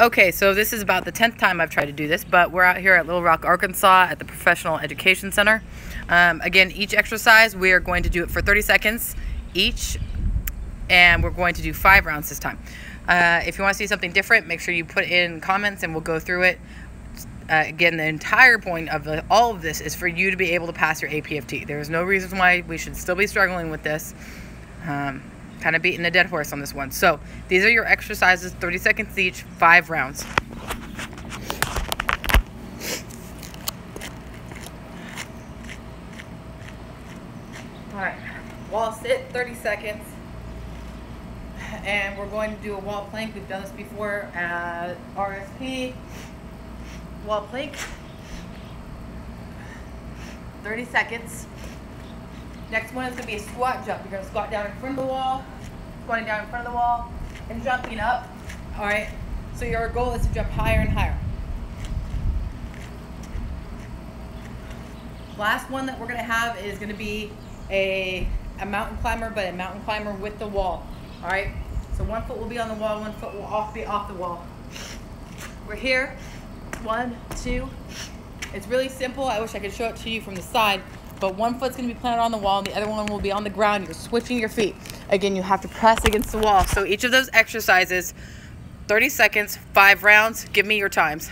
Okay, so this is about the 10th time I've tried to do this, but we're out here at Little Rock, Arkansas at the Professional Education Center. Um, again, each exercise, we are going to do it for 30 seconds each, and we're going to do five rounds this time. Uh, if you want to see something different, make sure you put in comments and we'll go through it. Uh, again, the entire point of the, all of this is for you to be able to pass your APFT. There is no reason why we should still be struggling with this. Um, kind of beating a dead horse on this one. So these are your exercises, 30 seconds each, five rounds. All right, wall sit, 30 seconds. And we're going to do a wall plank. We've done this before at RSP. Wall plank, 30 seconds. Next one is to be a squat jump. You're to squat down in front of the wall, squatting down in front of the wall, and jumping up. All right. So your goal is to jump higher and higher. Last one that we're going to have is going to be a, a mountain climber, but a mountain climber with the wall. All right. So one foot will be on the wall, one foot will off be off the wall. We're here. One, two. It's really simple. I wish I could show it to you from the side but one foot's gonna be planted on the wall and the other one will be on the ground. You're switching your feet. Again, you have to press against the wall. So each of those exercises, 30 seconds, five rounds, give me your times.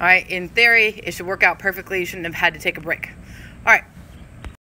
All right, in theory, it should work out perfectly. You shouldn't have had to take a break. All right,